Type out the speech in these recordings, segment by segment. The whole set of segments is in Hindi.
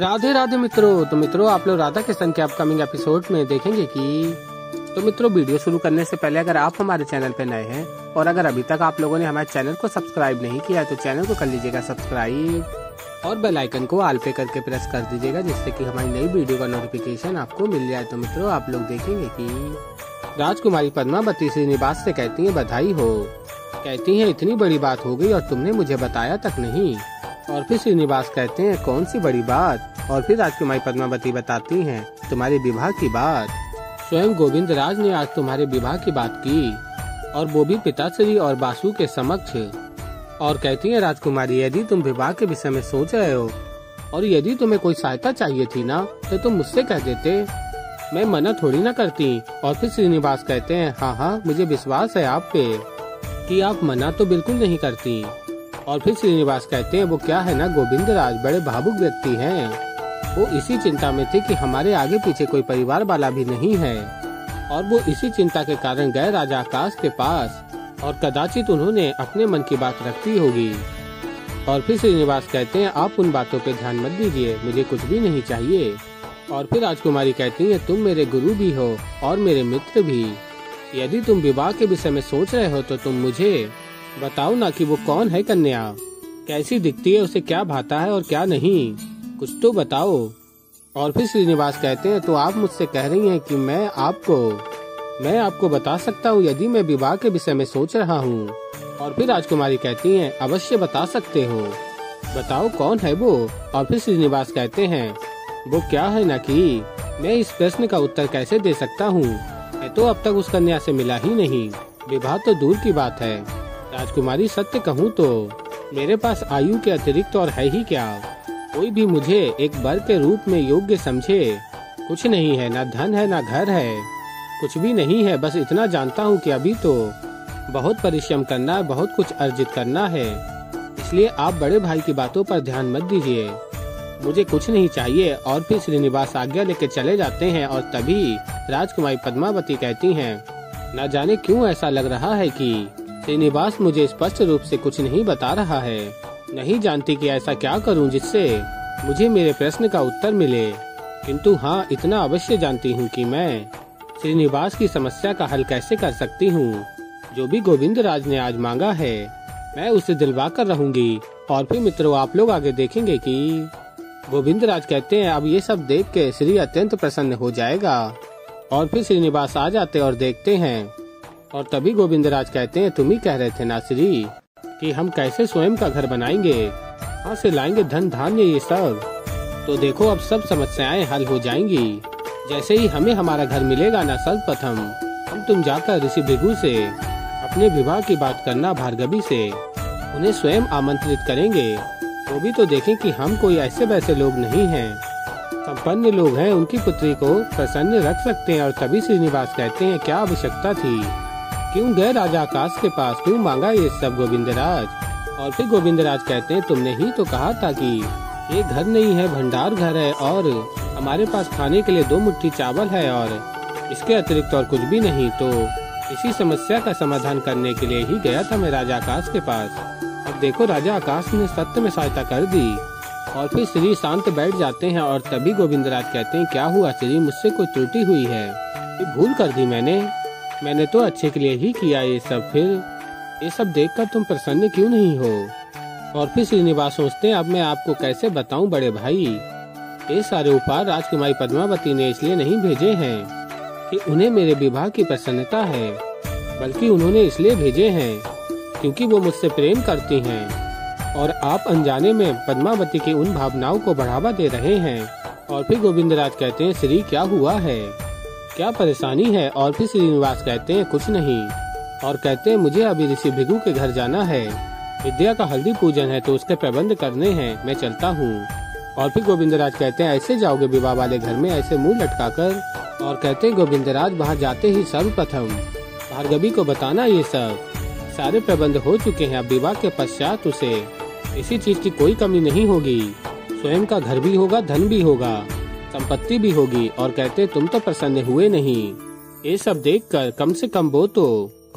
राधे राधे मित्रों तो मित्रों, आप लोग राधा किशन के अपकमिंग एपिसोड में देखेंगे कि तो मित्रों वीडियो शुरू करने से पहले अगर आप हमारे चैनल पर नए हैं, और अगर अभी तक आप लोगों ने हमारे चैनल को सब्सक्राइब नहीं किया तो चैनल को कर लीजिएगा सब्सक्राइब और बेल आइकन को आल पे करके प्रेस कर दीजिएगा, जिससे कि हमारी नई वीडियो का नोटिफिकेशन आपको मिल जाए। तो मित्रों, आप लोग देखेंगे कि, राजकुमारी पद्मावती श्रीनिवास से कहती है, बधाई हो। कहती है, इतनी बड़ी बात हो गई और तुमने मुझे बताया तक नहीं। और फिर श्रीनिवास कहते हैं, कौन सी बड़ी बात? और फिर राजकुमारी पद्मावती बताती हैं तुम्हारे विवाह की बात। स्वयं गोविंद राज ने आज तुम्हारे विवाह की बात की, और वो भी पिताश्री और बासु के समक्ष। और कहती है, राजकुमारी, यदि तुम विवाह के विषय में सोच रहे हो, और यदि तुम्हें कोई सहायता चाहिए थी ना तो तुम मुझसे कह देते। मैं मना थोड़ी ना करती, और फिर श्रीनिवास कहते हैं हाँ हाँ मुझे विश्वास है आप पे, कि आप मना तो बिल्कुल नहीं करती। और फिर श्रीनिवास कहते हैं, वो क्या है ना गोविंद राज बड़े भावुक व्यक्ति हैं। वो इसी चिंता में थे कि हमारे आगे पीछे कोई परिवार वाला भी नहीं है। और वो इसी चिंता के कारण गए राजा आकाश के पास, और कदाचित उन्होंने अपने मन की बात रखी होगी। और फिर श्रीनिवास कहते हैं, आप उन बातों पे ध्यान मत दीजिए, मुझे कुछ भी नहीं चाहिए। और फिर राजकुमारी कहती है, तुम मेरे गुरु भी हो, और मेरे मित्र भी। यदि तुम विवाह के विषय में सोच रहे हो तो तुम मुझे बताओ ना कि वो कौन है कन्या? कैसी दिखती है, उसे क्या भाता है और क्या नहीं? कुछ तो बताओ। और फिर श्रीनिवास कहते हैं तो आप मुझसे कह रही हैं कि मैं आपको मैं आपको बता सकता हूँ यदि मैं विवाह के विषय में सोच रहा हूँ। और फिर राजकुमारी कहती हैं, अवश्य बता सकते हो। बताओ कौन है वो? और फिर श्रीनिवास कहते हैं, वो क्या है न कि मैं इस प्रश्न का उत्तर कैसे दे सकता हूँ? मैं तो अब तक उस कन्या से मिला ही नहीं। विवाह तो दूर की बात है। राजकुमारी, सत्य कहूँ तो? मेरे पास आयु के अतिरिक्त और है ही क्या? कोई भी मुझे एक वर के रूप में योग्य समझे। कुछ नहीं है, न धन है, न घर है। कुछ भी नहीं है, बस इतना जानता हूँ कि अभी तो बहुत परिश्रम करना है बहुत कुछ अर्जित करना है। इसलिए आप बड़े भाई की बातों पर ध्यान मत दीजिए। मुझे कुछ नहीं चाहिए, और फिर श्रीनिवास आज्ञा लेके चले जाते हैं, और तभी राजकुमारी पद्मावती कहती हैं, न जाने क्यों ऐसा लग रहा है कि श्रीनिवास मुझे स्पष्ट रूप से कुछ नहीं बता रहा है। नहीं जानती कि ऐसा क्या करूँ जिससे मुझे मेरे प्रश्न का उत्तर मिले। किंतु हाँ इतना अवश्य जानती हूँ कि मैं श्रीनिवास की समस्या का हल कैसे कर सकती हूँ। जो भी गोविंद राज ने आज मांगा है, मैं उसे दिलवा कर रहूँगी और फिर मित्रों, आप लोग आगे देखेंगे कि गोविंद राज कहते हैं, अब ये सब देख के श्री अत्यंत प्रसन्न हो जाएगा। और फिर श्रीनिवास आ जाते और देखते हैं। और तभी गोविंद राज कहते हैं, तुम ही कह रहे थे ना श्री? कि हम कैसे स्वयं का घर बनाएँगे? कहाँ से लाएँगे धन धान्य ये सब। तो देखो अब सब समस्याएँ हल हो जाएँगी। जैसे ही हमें हमारा घर मिलेगा ना सर्वप्रथम, हम तुम जाकर ऋषि भृगु से, अपने विवाह की बात करना भार्गवी से, उन्हें स्वयं आमंत्रित करेंगे। वो भी तो देखें कि हम कोई ऐसे वैसे लोग नहीं हैं। संपन्न लोग हैं उनकी पुत्री को प्रसन्न रख सकते हैं और तभी श्रीनिवास कहते हैं, क्या आवश्यकता थी? क्यों गए राजा आकाश के पास? क्यों मांगा ये सब गोविंद राज और फिर गोविंद राज कहते हैं, तुमने ही तो कहा था कि ये घर नहीं है, भंडार घर है और हमारे पास खाने के लिए दो मुट्ठी चावल है और इसके अतिरिक्त और कुछ भी नहीं। तो इसी समस्या का समाधान करने के लिए ही गया था मैं राजा आकाश के पास। अब देखो, राजा आकाश ने सत्य में सहायता कर दी और फिर श्री शांत बैठ जाते हैं और तभी गोविंद राज कहते हैं, क्या हुआ श्री मुझसे कोई त्रुटि हुई है? भूल कर दी मैंने। मैंने तो अच्छे के लिए ही किया ये सब, फिर ये सब देखकर तुम प्रसन्न क्यों नहीं हो? और फिर श्रीनिवास सोचते, अब मैं आपको कैसे बताऊँ, बड़े भाई? ये सारे उपहार राजकुमारी पद्मावती ने इसलिए नहीं भेजे हैं कि उन्हें मेरे विवाह की प्रसन्नता है, बल्कि उन्होंने इसलिए भेजे हैं क्योंकि वो मुझसे प्रेम करती हैं और आप अनजाने में पद्मावती की उन भावनाओं को बढ़ावा दे रहे हैं। और फिर गोविंद राज कहते हैं, श्री, क्या हुआ है? क्या परेशानी है? और फिर श्रीनिवास कहते हैं, कुछ नहीं। और कहते हैं, मुझे अभी ऋषि भिगु के घर जाना है। विद्या का हल्दी पूजन है तो उसके प्रबंध करने हैं। मैं चलता हूँ। और फिर गोविंद राज कहते हैं, ऐसे जाओगे विवाह वाले घर में, ऐसे मुँह लटका कर और कहते हैं गोविंद राज वहाँ जाते ही सर्वप्रथम। भार्गवी को बताना ये सब। सारे प्रबंध हो चुके हैं, अब विवाह के पश्चात उसे। इसी चीज़ की कोई कमी नहीं होगी। स्वयं का घर भी होगा, धन भी होगा। संपत्ति भी होगी और कहते, तुम तो प्रसन्न हुए नहीं। ये सब देखकर कम से कम वो तो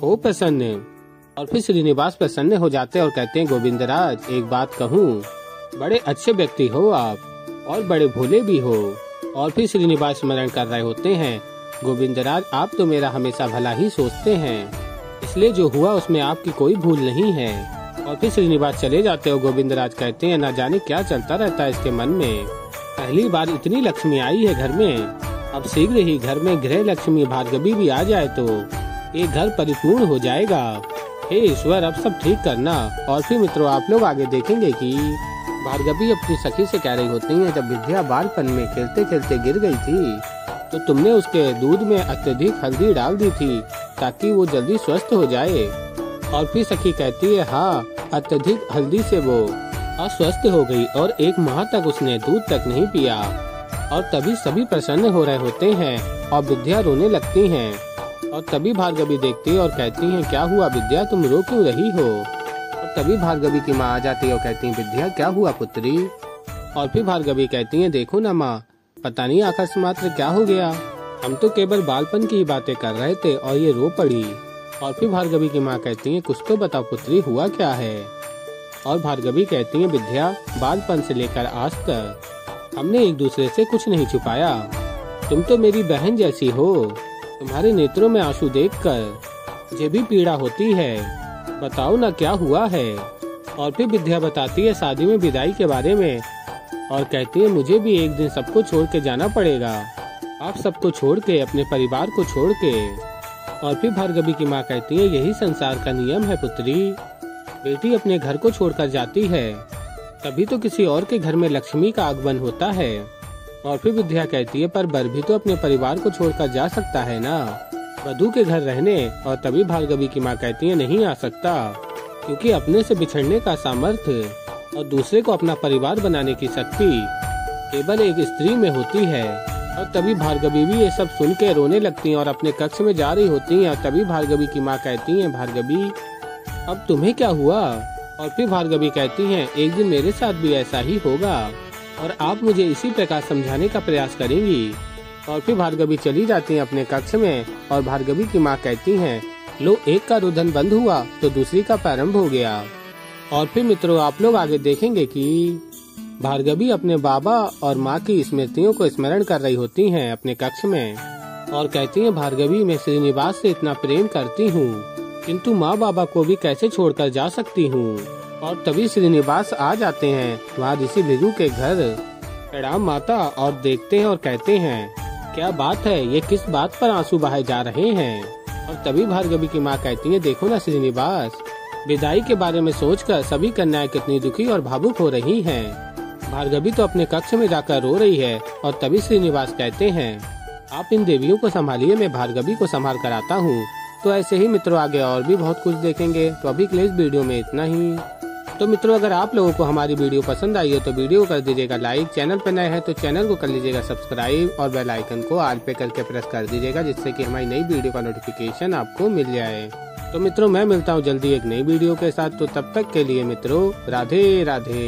हो प्रसन्न। और फिर श्रीनिवास प्रसन्न हो जाते और कहते हैं गोविंद राज एक बात कहूँ। बड़े अच्छे व्यक्ति हो आप, और बड़े भोले भी हो। और फिर श्रीनिवास स्मरण कर रहे होते हैं गोविंद राज आप तो मेरा हमेशा भला ही सोचते हैं। इसलिए जो हुआ उसमें आपकी कोई भूल नहीं है। और फिर श्रीनिवास चले जाते हो गोविंद राज कहते हैं, न जाने क्या चलता रहता है इसके मन में। पहली बार इतनी लक्ष्मी आई है घर में। अब शीघ्र ही घर में गृह लक्ष्मी भार्गवी भी आ जाए तो ये घर परिपूर्ण हो जाएगा। हे ईश्वर, अब सब ठीक करना। और फिर मित्रों, आप लोग आगे देखेंगे कि भार्गवी अपनी सखी से कह रही होती है, जब विद्या बालपन में खेलते खेलते गिर गई थी तो तुमने उसके दूध में अत्यधिक हल्दी डाल दी थी, ताकि वो जल्दी स्वस्थ हो जाए। और फिर सखी कहती है हाँ अत्यधिक हल्दी से वो अस्वस्थ हो गई और एक माह तक उसने दूध तक नहीं पिया। और तभी सभी प्रसन्न हो रहे होते हैं और विद्या रोने लगती हैं। और तभी भार्गवी देखती और कहती हैं, क्या हुआ विद्या? तुम रो क्यों रही हो? और तभी भार्गवी की माँ आ जाती है और कहती है, विद्या, क्या हुआ पुत्री? और फिर भार्गवी कहती है, देखो ना माँ, पता नहीं आकाश मात्र क्या हो गया। हम तो केवल बालपन की ही बातें कर रहे थे और ये रो पड़ी। और फिर भार्गवी की माँ कहती है, कुछ तो बताओ पुत्री, हुआ क्या है? और भार्गवी कहती है, विद्या, बालपन से लेकर आज तक। हमने एक दूसरे से कुछ नहीं छुपाया। तुम तो मेरी बहन जैसी हो। तुम्हारे नेत्रों में आँसू देखकर मुझे भी पीड़ा होती है। बताओ ना क्या हुआ है? और फिर विद्या बताती है शादी में विदाई के बारे में। और कहती है, मुझे भी एक दिन सबको छोड़ के जाना पड़ेगा। आप सबको छोड़ के, अपने परिवार को छोड़ के। और फिर भार्गवी की माँ कहती है, यही संसार का नियम है, पुत्री। बेटी अपने घर को छोड़कर जाती है। तभी तो किसी और के घर में लक्ष्मी का आगमन होता है। और फिर विद्या कहती है, पर बर भी तो अपने परिवार को छोड़कर जा सकता है ना? वधु के घर रहने और तभी भार्गवी की माँ कहती है, नहीं आ सकता, क्योंकि अपने से बिछड़ने का सामर्थ्य और दूसरे को अपना परिवार बनाने की शक्ति केवल एक स्त्री में होती है। और तभी भार्गवी भी ये सब सुन के रोने लगती हैं और अपने कक्ष में जा रही होती हैं। और तभी भार्गवी की माँ कहती हैं, भार्गवी अब तुम्हें क्या हुआ? और फिर भार्गवी कहती हैं, एक दिन मेरे साथ भी ऐसा ही होगा, और आप मुझे इसी प्रकार समझाने का प्रयास करेंगी। और फिर भार्गवी चली जाती हैं अपने कक्ष में, और भार्गवी की माँ कहती हैं, लो, एक का रुदन बंद हुआ तो दूसरी का प्रारंभ हो गया। और फिर मित्रों, आप लोग आगे देखेंगे कि भार्गवी अपने बाबा और माँ की स्मृतियों को स्मरण कर रही होती हैं अपने कक्ष में, और कहती हैं, भार्गवी, मैं श्रीनिवास से इतना प्रेम करती हूँ। किंतु माँ बाबा को भी कैसे छोड़कर जा सकती हूँ? और तभी श्रीनिवास आ जाते हैं, वहाँ ऋषि भिगु के घर। प्रणाम माता, और देखते हैं और कहते हैं, क्या बात है, ये किस बात पर आँसू बहाए जा रहे हैं? और तभी भार्गवी की माँ कहती है, देखो ना श्रीनिवास, विदाई के बारे में सोचकर सभी कन्याएँ कितनी दुखी और भावुक हो रही हैं। भार्गवी तो अपने कक्ष में जाकर रो रही है, और तभी श्रीनिवास कहते हैं, आप इन देवियों को संभालिए, मैं भार्गवी को संभाल कर आता हूँ। तो ऐसे ही मित्रों आगे और भी बहुत कुछ देखेंगे। तो अभी के लिए इस वीडियो में इतना ही। तो मित्रों, अगर आप लोगों को हमारी वीडियो पसंद आई हो तो वीडियो कर दीजिएगा लाइक। चैनल पर नए हैं तो चैनल को कर लीजिएगा सब्सक्राइब और बेल आइकन को आल पे करके प्रेस कर दीजिएगा, जिससे कि हमारी नई वीडियो का नोटिफिकेशन आपको मिल जाए। तो मित्रों, मैं मिलता हूँ जल्दी एक नई वीडियो के साथ। तो तब तक के लिए मित्रों राधे राधे